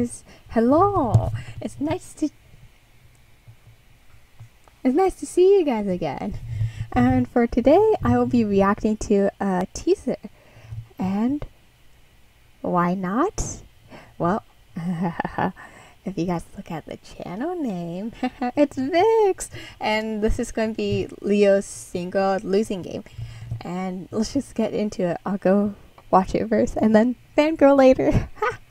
guys. Hello. It's nice to It's nice to see you guys again. And for today, I will be reacting to a teaser. And why not? Well, if you guys look at the channel name, it's VIXX. And this is going to be Leo's single losing game. And let's just get into it. I'll go watch it first and then fangirl later.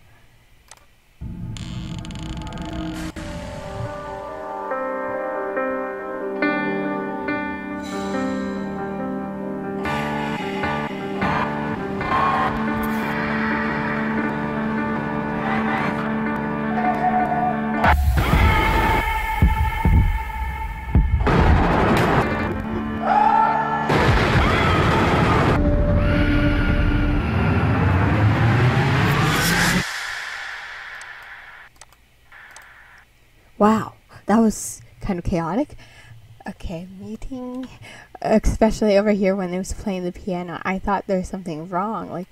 Wow, that was kind of chaotic. Okay, meeting, especially over here when it was playing the piano. I thought there's something wrong. Like,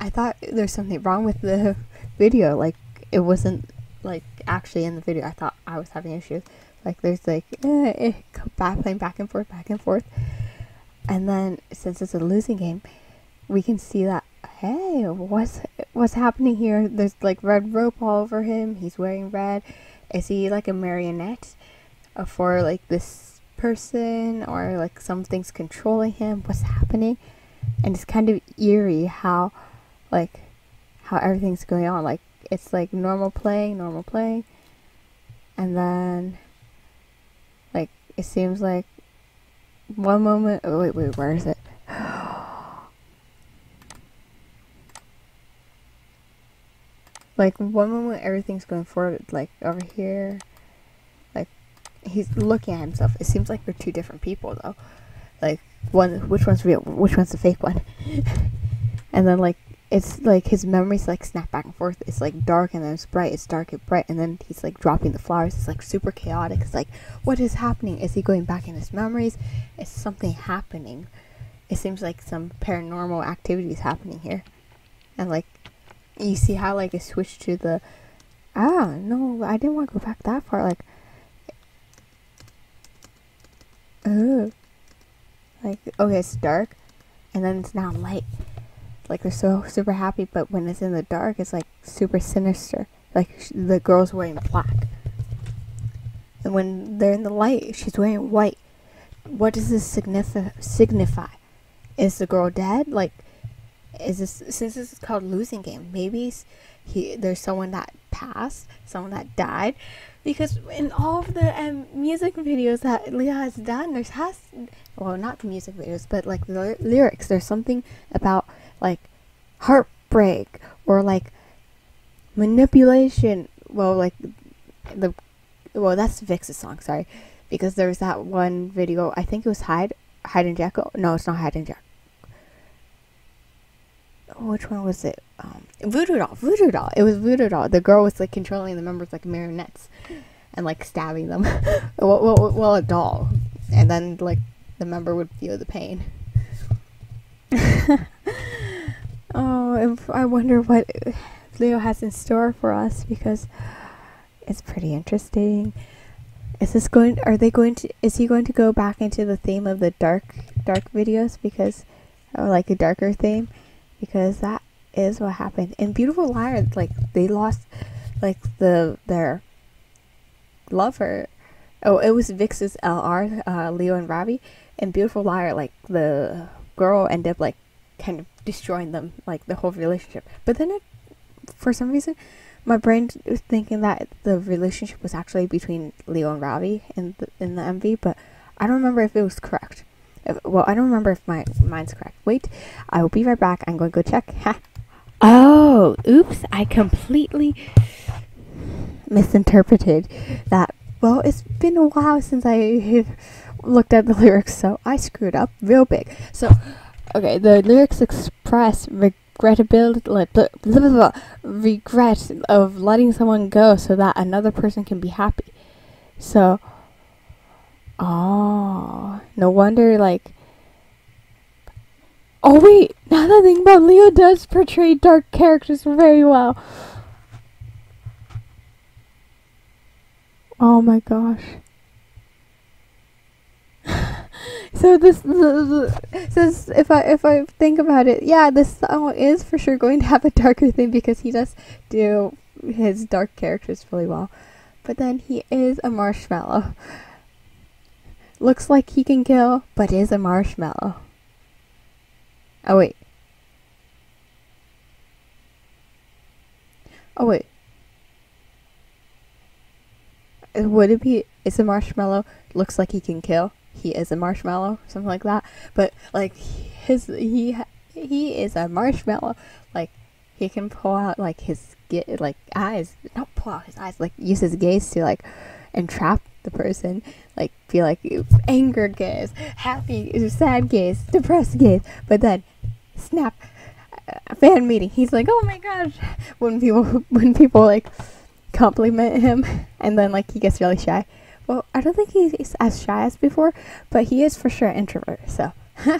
I thought there's something wrong with the video. Like, it wasn't like actually in the video. I thought I was having issues. Like, there's like eh, eh, back playing back and forth, back and forth, and then since it's a losing game, we can see that hey, what's what's happening here? There's like red rope all over him. He's wearing red is he like a marionette? For like this person? Or like something's controlling him? What's happening? And it's kind of eerie how like how everything's going on. Like it's like normal playing normal playing and then like it seems like one moment oh wait wait where is it like one moment everything's going forward like over here. Like he's looking at himself. It seems like they're two different people though. Like one which one's real which one's the fake one? And then like it's like his memories like snap back and forth. It's like dark and then it's bright. It's dark and bright. And then he's like dropping the flowers. It's like super chaotic. It's like what is happening? Is he going back in his memories? Is something happening? It seems like some paranormal activity is happening here. And like you see how like it switched to the ah no I didn't want to go back that far like oh like okay it's dark and then it's now light. Like they're so super happy but when it's in the dark it's like super sinister. Like sh- the girl's wearing black. And when they're in the light she's wearing white. What does this signify signify? Is the girl dead? Like is this since this is called losing game maybe he there's someone that passed someone that died because in all of the um, music videos that Leo has done there's has well not the music videos but like the lyrics there's something about like heartbreak or like manipulation. Well like the well that's VIXX's song sorry because there's that one video I think it was Hyde Hyde and jack no it's not Hyde and jack which one was it? Um, Voodoo Doll. Voodoo Doll. It was Voodoo Doll. The girl was like controlling the members like marionettes, and like stabbing them. well, well, well, a doll, and then like the member would feel the pain. oh, I wonder what Leo has in store for us because it's pretty interesting. Is this going? Are they going to? Is he going to go back into the theme of the dark, dark videos because, or like a darker theme? Because that is what happened. In Beautiful Liar, like they lost like the their lover. Oh, it was VIXX's LR, uh, Leo and Ravi. In Beautiful Liar, like the girl ended up like kind of destroying them, like the whole relationship. But then, it, for some reason, my brain was thinking that the relationship was actually between Leo and Ravi in the, in the MV, but I don't remember if it was correct. If, well, I don't remember if my mine's correct. Wait, I will be right back. I'm going to go check. oh, oops! I completely misinterpreted that. Well, it's been a while since I looked at the lyrics, so I screwed up real big. So, okay, the lyrics express regrettability, regret of letting someone go so that another person can be happy. So, Oh, no wonder, like. Oh, wait! Now that I think about Leo does portray dark characters very well. Oh my gosh. so this, this, if I if I think about it, yeah, this song is for sure going to have a darker thing because he does do his dark characters really well. But then he is a marshmallow. Looks like he can kill, but is a marshmallow. Oh wait. Oh wait. Would it be? It's a marshmallow. Looks like he can kill. He is a marshmallow, something like that. But like his he he is a marshmallow. Like he can pull out like his like eyes, not pull out his eyes. Like use his gaze to like entrap the person. Like be like anger gaze, happy, sad gaze, depressed gaze. But then snap fan meeting. He's like, oh my gosh, when people when people like compliment him, and then like he gets really shy. Well, I don't think he's as shy as before, but he is for sure an introvert. So,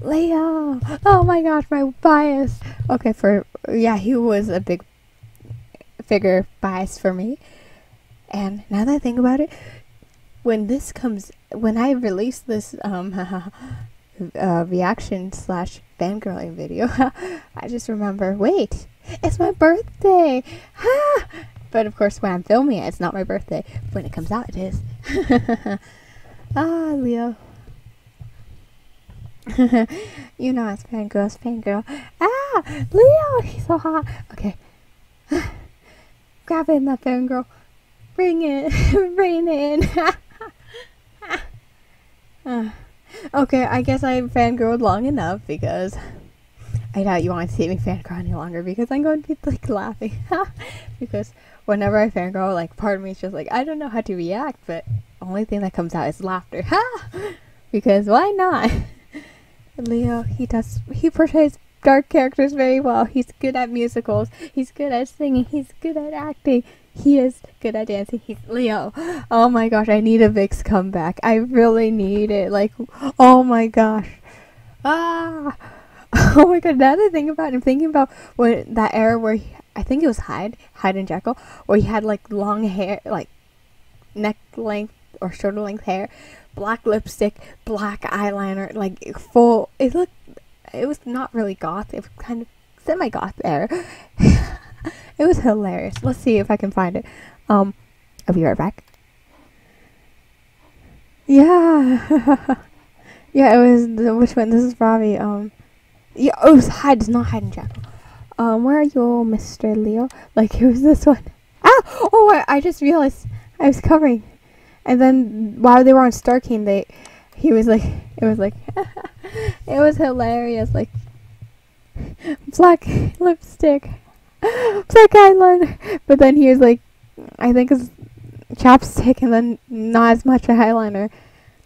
Leo, oh my gosh, my bias. Okay, for yeah, he was a big figure bias for me. And now that I think about it, when this comes, when I release this um uh, reaction slash fangirling video, I just remember, wait, it's my birthday! Ha! But of course, when I'm filming it, it's not my birthday. When it comes out, it is. ah, Leo. you know, it's fangirl, it's fangirl. Ah, Leo, he's so hot. Okay. Grab in that fangirl. Bring it. Bring it in. Okay, I guess I fangirled long enough because I doubt you want to see me fangirl any longer because I'm going to be like laughing. because whenever I fangirl, like part of me is just like I don't know how to react, but only thing that comes out is laughter. because why not? Leo, he does he portrays dark characters very well. He's good at musicals. He's good at singing. He's good at acting. He is good at dancing. He's Leo. Oh my gosh, I need a VIXX comeback. I really need it. Like, oh my gosh. Ah. Oh my god, now that I think about I'm thinking about when that era where he, I think it was Hyde, Hyde and Jekyll, where he had like long hair, like neck length or shoulder length hair, black lipstick, black eyeliner, like full. It looked, it was not really goth. It was kind of semi goth era. it was hilarious. Let's see if I can find it. Um, I'll be right back. Yeah. yeah, it was the, which one? This is Ravi. Um, yeah, oh, it was Hyde. It's not Hyde and Jekyll. Um, where are you, Mr. Leo? Like, it was this one. Ah! Oh, I, I just realized I was covering. And then while they were on Starcane, they, he was like, it was like, it was hilarious. Like, black lipstick, eyeliner. But then he was like, I think it's chapstick and then not as much a eyeliner.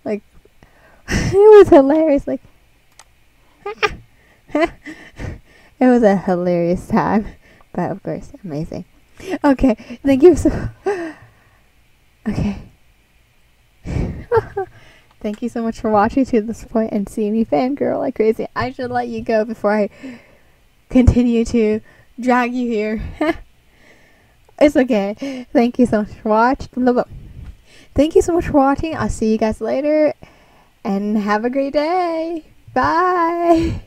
Like, it was hilarious. Like, it was a hilarious time. But of course, amazing. Okay, thank you so. Okay. thank you so much for watching to this point and seeing me fangirl like crazy. I should let you go before I continue to drag you here. it's okay. Thank you so much for watching. Thank you so much for watching. I'll see you guys later. And have a great day. Bye.